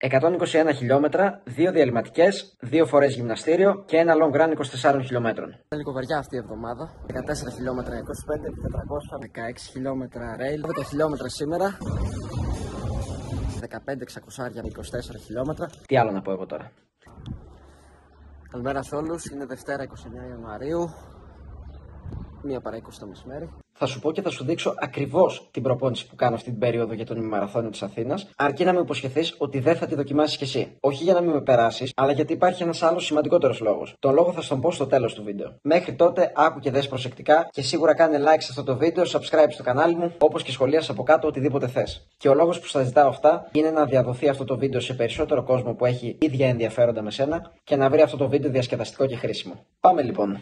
121 χιλιόμετρα, 2 διαλυματικές, 2 φορές γυμναστήριο και ένα long run 24 χιλιόμετρων. Ήταν λίγο βαριά αυτή η εβδομάδα. 14 χιλιόμετρα 25, 400, 16 χιλιόμετρα rail, 12 χιλιόμετρα σήμερα. 15 600 με 24 χιλιόμετρα. Τι άλλο να πω εγώ τώρα; Καλημέρα σε όλους, είναι Δευτέρα 29 Ιανουαρίου, μία παρά 20 το μεσημέρι θα σου πω και θα σου δείξω ακριβώς την προπόνηση που κάνω αυτή την περίοδο για τον ημιμαραθώνιο της Αθήνας, αρκεί να με υποσχεθείς ότι δεν θα τη δοκιμάσεις κι εσύ. Όχι για να μην με περάσεις, αλλά γιατί υπάρχει ένας άλλος σημαντικότερος λόγος. Τον λόγο θα στον πω στο τέλος του βίντεο. Μέχρι τότε, άκου και δες προσεκτικά και σίγουρα κάνε like σε αυτό το βίντεο, subscribe στο κανάλι μου, όπως και σχολίασε από κάτω οτιδήποτε θες. Και ο λόγος που σα ζητάω αυτά είναι να διαδοθεί αυτό το βίντεο σε περισσότερο κόσμο που έχει ίδια ενδιαφέροντα με σένα και να βρει αυτό το βίντεο διασκεδαστικό και χρήσιμο. Πάμε λοιπόν.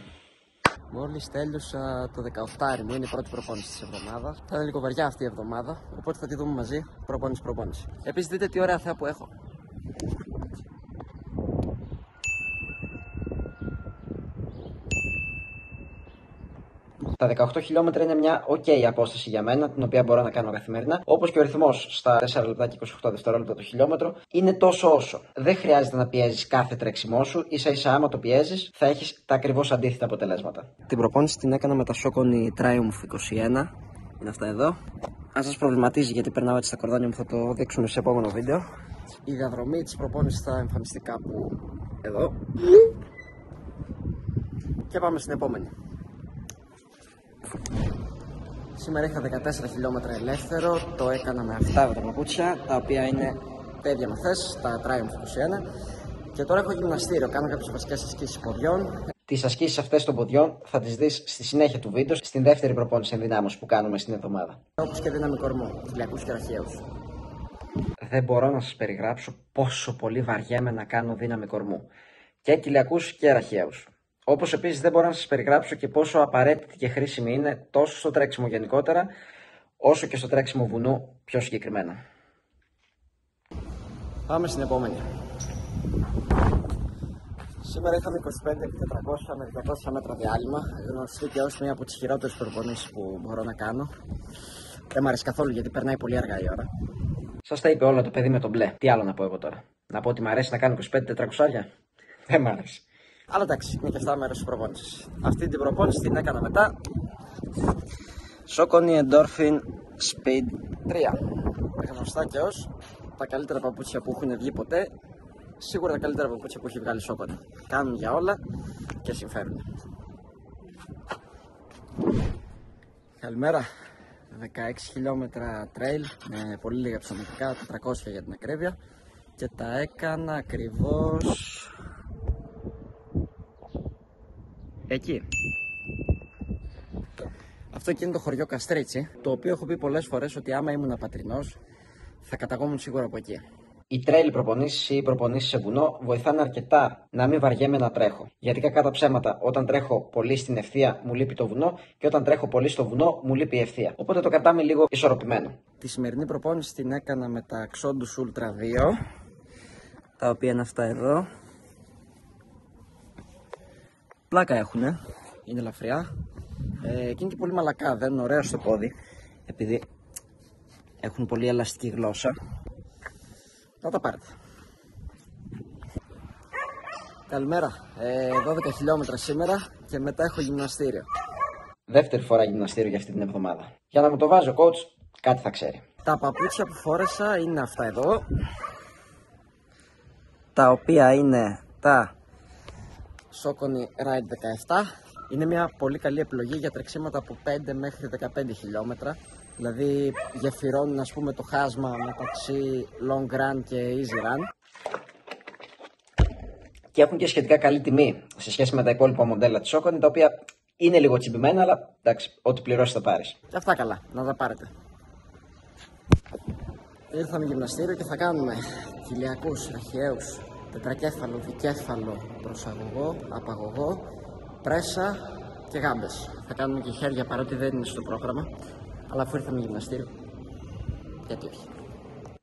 Μόλις τέλειωσα το 18 μου, είναι η πρώτη προπόνηση της εβδομάδας. Θα είναι λίγο βαριά αυτή η εβδομάδα, οπότε θα τη δούμε μαζί προπόνηση-προπόνηση. Επίσης, δείτε τι ωραία θέα που έχω. Τα 18 χιλιόμετρα είναι μια ok απόσταση για μένα, την οποία μπορώ να κάνω καθημερινά. Όπως και ο ρυθμός στα 4 λεπτά και 28 δευτερόλεπτα το χιλιόμετρο είναι τόσο όσο. Δεν χρειάζεται να πιέζεις κάθε τρέξιμό σου, ίσα ίσα άμα το πιέζεις, θα έχεις τα ακριβώς αντίθετα αποτελέσματα. Την προπόνηση την έκανα με τα Socony Triumph 21. Είναι αυτά εδώ. Αν σας προβληματίζει γιατί περνάω έτσι στα κορδόνια μου, θα το δείξουμε σε επόμενο βίντεο. Η διαδρομή της προπόνησης θα εμφανιστεί κάπου εδώ. Και πάμε στην επόμενη. Σήμερα είχα 14 χιλιόμετρα ελεύθερο, το έκανα με αυτά τα παπούτσια, τα οποία είναι τέτοια με θες, τα Triumph 21 και τώρα έχω γυμναστήριο, κάνω κάποιες βασικές ασκήσεις ποδιών. Τις ασκήσεις αυτές των ποδιών θα τις δεις στη συνέχεια του βίντεο, στην δεύτερη προπόνηση ενδυνάμωσης που κάνουμε στην εβδομάδα. Όπως και δύναμη κορμό, ηλιακού και ραχαίου. Δεν μπορώ να σας περιγράψω πόσο πολύ βαριέμαι να κάνω δύναμη κορμού. Και κοιλιακούς και ραχαίου. Όπως επίσης δεν μπορώ να σας περιγράψω και πόσο απαραίτητη και χρήσιμη είναι τόσο στο τρέξιμο γενικότερα, όσο και στο τρέξιμο βουνού πιο συγκεκριμένα. Πάμε στην επόμενη. Σήμερα είχαμε 25 400 με 200 μέτρα διάλειμμα, γνωστή και ως μία από τις χειρότερες προπονήσεις που μπορώ να κάνω. Δεν μου αρέσει καθόλου γιατί περνάει πολύ αργά η ώρα. Σας τα είπε όλα το παιδί με τον μπλε. Τι άλλο να πω εγώ τώρα. Να πω ότι μου αρέσει να κάνω 25 400 Δεν μ' αρέσει. Αλλά εντάξει, είναι και αυτά μέρος της προπόνησης. Αυτή την προπόνηση την έκανα μετά. Socony Endorphin Speed 3. Γνωστά και ως τα καλύτερα παπούτσια που έχουν βγει ποτέ. Σίγουρα τα καλύτερα παπούτσια που έχει βγάλει Socony. Κάνουν για όλα και συμφέρουν. Καλημέρα. 16 χιλιόμετρα trail με πολύ λίγα ψωματικά, 400 για την ακρίβεια και τα έκανα ακριβώς Εκεί. Αυτό εκεί είναι το χωριό Καστρίτσι, το οποίο έχω πει πολλές φορές ότι άμα ήμουν πατρινός θα καταγόμουν σίγουρα από εκεί. Οι τρέλοι προπονήσεις ή οι προπονήσεις σε βουνό βοηθάνε αρκετά να μην βαριέμαι να τρέχω. Γιατί κακά τα ψέματα, όταν τρέχω πολύ στην ευθεία μου λείπει το βουνό και όταν τρέχω πολύ στο βουνό μου λείπει η ευθεία. Οπότε το κρατάμε λίγο ισορροπημένο. Τη σημερινή προπόνηση την έκανα με τα Xondus Ultra 2, τα οποία είναι αυτά εδώ. Πλάκα έχουν, είναι ελαφριά. Ε, και είναι και πολύ μαλακά, δεν είναι ωραία στο πόδι. Επειδή έχουν πολύ ελαστική γλώσσα. Θα τα πάρετε. Καλημέρα. Ε, 12 χιλιόμετρα σήμερα και μετά έχω γυμναστήριο. Δεύτερη φορά γυμναστήριο για αυτή την εβδομάδα. Για να μου το βάζει ο coach, κάτι θα ξέρει. Τα παπούτσια που φόρεσα είναι αυτά εδώ. Τα οποία είναι τα Socony Ride 17 είναι μια πολύ καλή επιλογή για τρεξίματα από 5 μέχρι 15 χιλιόμετρα. Δηλαδή γεφυρώνουν ας πούμε το χάσμα μεταξύ long run και easy run. Και έχουν και σχετικά καλή τιμή σε σχέση με τα υπόλοιπα μοντέλα της Socony τα οποία είναι λίγο τσιμπημένα αλλά εντάξει ό,τι πληρώσεις θα πάρεις. Και αυτά καλά. Να τα πάρετε. Ήρθαμε γυμναστήριο και θα κάνουμε κοιλιακούς, αρχαίους, τετρακέφαλο, δικέφαλο, προσαγωγό, απαγωγό, πρέσα και γάμπες. Θα κάνουμε και χέρια παρότι δεν είναι στο πρόγραμμα, αλλά αφού ήρθαμε γυμναστήριο, γιατί όχι.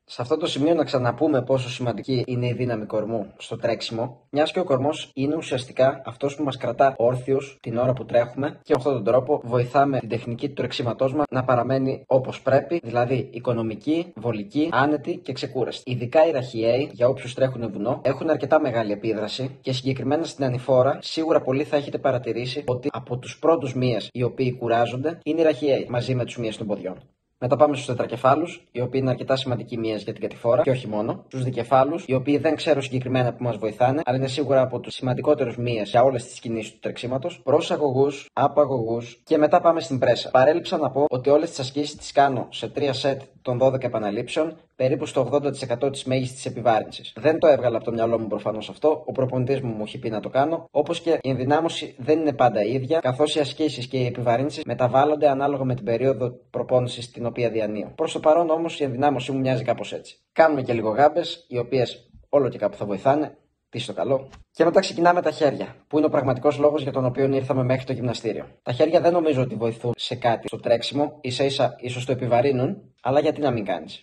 Σε αυτό το σημείο να ξαναπούμε πόσο σημαντική είναι η δύναμη κορμού στο τρέξιμο, μιας και ο κορμός είναι ουσιαστικά αυτός που μας κρατά όρθιου την ώρα που τρέχουμε και με αυτόν τον τρόπο βοηθάμε την τεχνική του τρεξίματός μας να παραμένει όπως πρέπει, δηλαδή οικονομική, βολική, άνετη και ξεκούραστη. Ειδικά οι ραχιαίοι, για όποιους τρέχουν βουνό, έχουν αρκετά μεγάλη επίδραση και συγκεκριμένα στην ανηφόρα, σίγουρα πολλοί θα έχετε παρατηρήσει ότι από τους πρώτους μύε οι οποίοι κουράζονται είναι οι ραχιαίοι μαζί με τους μύε των ποδιών. Μετά πάμε στους τετρακεφάλους, οι οποίοι είναι αρκετά σημαντικοί μύε για την κατηφόρα και όχι μόνο. Στου δικεφάλους, οι οποίοι δεν ξέρω συγκεκριμένα που μας βοηθάνε, αλλά είναι σίγουρα από τους σημαντικότερους μύε για όλες τις κινήσεις του τρεξίματος. Προσαγωγούς, απαγωγούς και μετά πάμε στην πρέσα. Παρέλειψα να πω ότι όλες τις ασκήσεις τις κάνω σε 3 σετ των 12 επαναλήψεων, περίπου στο 80% της μέγιστης επιβάρυνσης. Δεν το έβγαλα από το μυαλό μου προφανώς αυτό, ο προπονητής μου μου έχει πει να το κάνω, όπως και η ενδυνάμωση δεν είναι πάντα ίδια, καθώς οι ασκήσεις και οι επιβαρύνσεις μεταβάλλονται ανάλογα με την περίοδο προπόνησης την οποία διανύω. Προς το παρόν όμως η ενδυνάμωσή μου μοιάζει κάπως έτσι. Κάνουμε και λίγο γάμπες, οι οποίες όλο και κάπου θα βοηθάνε, τι καλό. Και μετά ξεκινάμε τα χέρια, που είναι ο πραγματικός λόγος για τον οποίο ήρθαμε μέχρι το γυμναστήριο. Τα χέρια δεν νομίζω ότι βοηθούν σε κάτι στο τρέξιμο, ίσα ίσα ίσως το επιβαρύνουν, αλλά γιατί να μην κάνεις.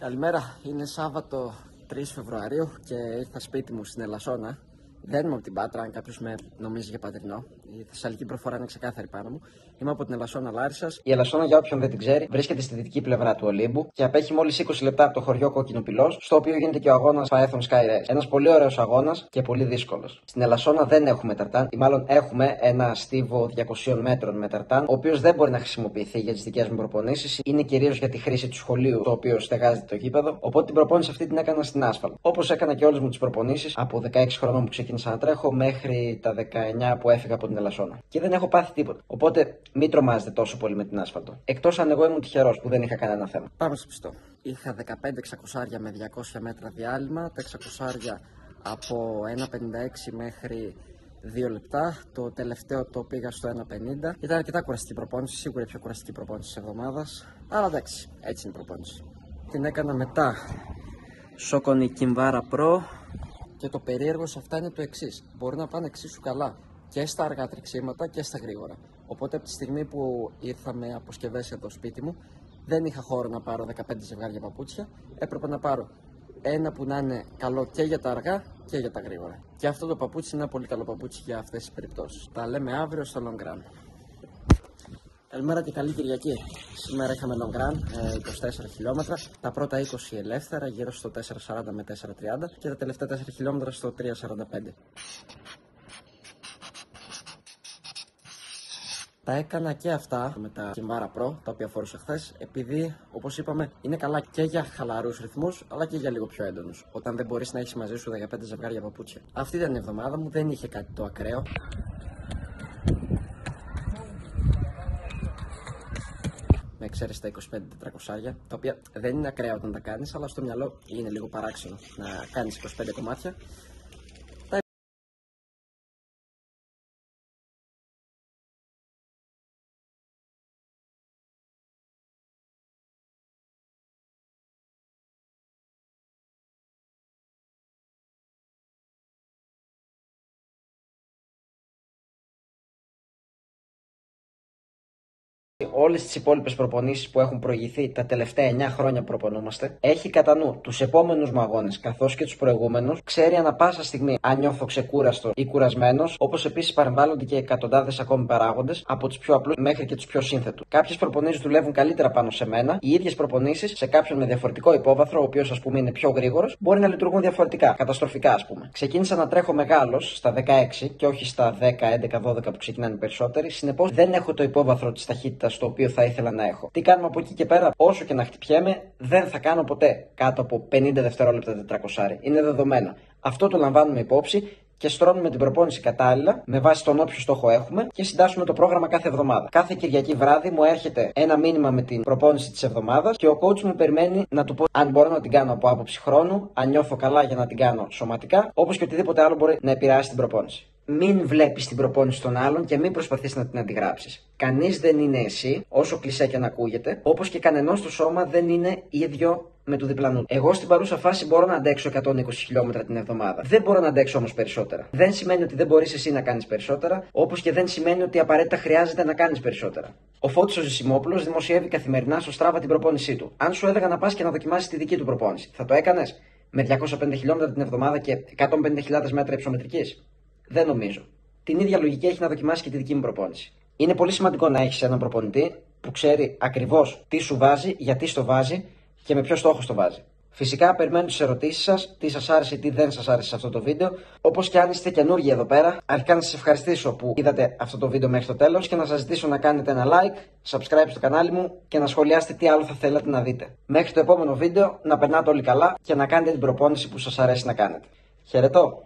Καλημέρα, είναι Σάββατο 3 Φεβρουαρίου και ήρθα σπίτι μου στην Ελασσόνα δεν είμαι από την Πάτρα, αν κάποιος με νομίζει για πατρινό. Η θεσσαλική προφορά είναι ξεκάθαρη πάνω μου. Είμαι από την Ελασσόνα Λάρισας. Η Ελασσόνα, για όποιον δεν την ξέρει, βρίσκεται στη δυτική πλευρά του Ολύμπου και απέχει μόλις 20 λεπτά από το χωριό Κόκκινο Πυλός, στο οποίο γίνεται και ο αγώνας Python Sky Race. Ένας πολύ ωραίος αγώνας και πολύ δύσκολος. Στην Ελασσόνα δεν έχουμε ταρτάν, ή μάλλον έχουμε ένα στίβο 200 μέτρων με ταρτάν, ο οποίος δεν μπορεί να χρησιμοποιηθεί για τις δικές μου προπονήσεις. Είναι κυρίως για τη χρήση του σχολείου, το οποίο στεγάζεται το γήπεδο. Οπότε την προπόνηση αυτή την έκανα στην άσφαλ. Όπως έκανα και όλες μου τις προπονήσεις από 16 χρονών που ξεκίνησα να τρέχω μέχρι τα 19 που έφυγα από την Ελασσόνα. Και δεν έχω πάθει τίποτα. Οπότε μην τρομάζετε τόσο πολύ με την άσφαλτο. Εκτός αν εγώ ήμουν τυχερός που δεν είχα κανένα θέμα. Πάμε στο πιστό. Είχα 15 600 με 200 μέτρα διάλειμμα, τα 600 από 1,56 μέχρι 2 λεπτά. Το τελευταίο το πήγα στο 1,50. Ήταν αρκετά κουραστική προπόνηση, σίγουρα η πιο κουραστική προπόνηση της εβδομάδας. Αλλά εντάξει, έτσι είναι η προπόνηση. Την έκανα μετά. Σόκονη Κιμβάρα Pro και το περίεργο σε αυτά είναι το εξής. Μπορεί να πάνε εξίσου καλά και στα αργά τρεξίματα και στα γρήγορα. Οπότε από τη στιγμή που ήρθα με αποσκευές εδώ σπίτι μου, δεν είχα χώρο να πάρω 15 ζευγάρια παπούτσια. Έπρεπε να πάρω ένα που να είναι καλό και για τα αργά και για τα γρήγορα. Και αυτό το παπούτσι είναι ένα πολύ καλό παπούτσι για αυτές τις περιπτώσεις. Τα λέμε αύριο στο Long Run. Καλημέρα και καλή Κυριακή. Σήμερα είχαμε long run, 24 ε, χιλιόμετρα. Τα πρώτα 20 ελεύθερα, γύρω στο 4.40 με 4.30 και τα τελευταία 4 χιλιόμετρα στο 3.45. Τα έκανα και αυτά με τα Kimvara Pro, τα οποία φόρησα χθες, επειδή, όπως είπαμε, είναι καλά και για χαλαρούς ρυθμούς, αλλά και για λίγο πιο έντονους. Όταν δεν μπορείς να έχεις μαζί σου 15 ζευγάρια παπούτσια. Αυτή ήταν η εβδομάδα μου, δεν είχε κάτι το ακραίο. Εξαίρεση τα 25 τετρακοσάρια, τα οποία δεν είναι ακραία όταν τα κάνεις, αλλά στο μυαλό είναι λίγο παράξενο να κάνεις 25 κομμάτια. Όλες τις υπόλοιπες προπονήσεις που έχουν προηγηθεί τα τελευταία 9 χρόνια που προπονούμαστε, έχει κατά νου τους επόμενους μου αγώνες καθώς και τους προηγούμενους, ξέρει ανα πάσα στιγμή αν νιώθω ξεκούραστο ή κουρασμένος, όπως επίσης παρεμβάλλονται και εκατοντάδες ακόμη παράγοντες από τους πιο απλούς μέχρι και τους πιο σύνθετους. Κάποιες προπονήσεις δουλεύουν καλύτερα πάνω σε μένα, οι ίδιες προπονήσεις σε κάποιον με διαφορετικό υπόβαθρο, ο οποίος ας πούμε είναι πιο γρήγορος, μπορεί να λειτουργούν διαφορετικά, καταστροφικά ας πούμε. Ξεκίνησα να τρέχω μεγάλος στα 16 και όχι στα 10, 11, 12 που ξεκινάνε οι περισσότεροι, συνεπώς δεν έχω το υπόβαθρο της ταχύτητας στο οποίο θα ήθελα να έχω. Τι κάνουμε από εκεί και πέρα, όσο και να χτυπιέμαι, δεν θα κάνω ποτέ κάτω από 50 δευτερόλεπτα 400. Είναι δεδομένο. Αυτό το λαμβάνουμε υπόψη και στρώνουμε την προπόνηση κατάλληλα με βάση τον όποιο στόχο έχουμε και συντάσσουμε το πρόγραμμα κάθε εβδομάδα. Κάθε Κυριακή βράδυ μου έρχεται ένα μήνυμα με την προπόνηση της εβδομάδας και ο coach μου περιμένει να του πω αν μπορώ να την κάνω από άποψη χρόνου, αν νιώθω καλά για να την κάνω σωματικά, όπως και οτιδήποτε άλλο μπορεί να επηρεάσει την προπόνηση μην βλέπεις την προπόνηση των άλλων και μην προσπαθείς να την αντιγράψεις. Κανείς δεν είναι εσύ, όσο κλεισέ και να ακούγεται, όπως και κανενός στο σώμα δεν είναι ίδιο με του διπλανού. Εγώ στην παρούσα φάση μπορώ να αντέξω 120 χιλιόμετρα την εβδομάδα. Δεν μπορώ να αντέξω όμως περισσότερα. Δεν σημαίνει ότι δεν μπορείς εσύ να κάνεις περισσότερα, όπως και δεν σημαίνει ότι απαραίτητα χρειάζεται να κάνεις περισσότερα. Ο Φώτης ο Ζησιμόπουλος δημοσιεύει καθημερινά στο Στράβα την προπόνησή του. Αν σου έλεγα να πας και να δοκιμάσεις τη δική του προπόνηση, θα το έκανες; Με 205 χιλιόμετρα την εβδομάδα και 150.000 μέτρα υψομετρικής; Δεν νομίζω. Την ίδια λογική έχει να δοκιμάσει και τη δική μου προπόνηση. Είναι πολύ σημαντικό να έχεις έναν προπονητή που ξέρει ακριβώς τι σου βάζει, γιατί στο βάζει και με ποιο στόχο το βάζει. Φυσικά περιμένω τις ερωτήσεις σας, τι σας άρεσε, τι δεν σας άρεσε σε αυτό το βίντεο. Όπως και αν είστε καινούργοι εδώ πέρα, αρχικά να σας ευχαριστήσω που είδατε αυτό το βίντεο μέχρι το τέλος και να σας ζητήσω να κάνετε ένα like, subscribe στο κανάλι μου και να σχολιάσετε τι άλλο θα θέλατε να δείτε. Μέχρι το επόμενο βίντεο να περνάτε όλοι καλά και να κάνετε την προπόνηση που σας αρέσει να κάνετε. Χαιρετώ!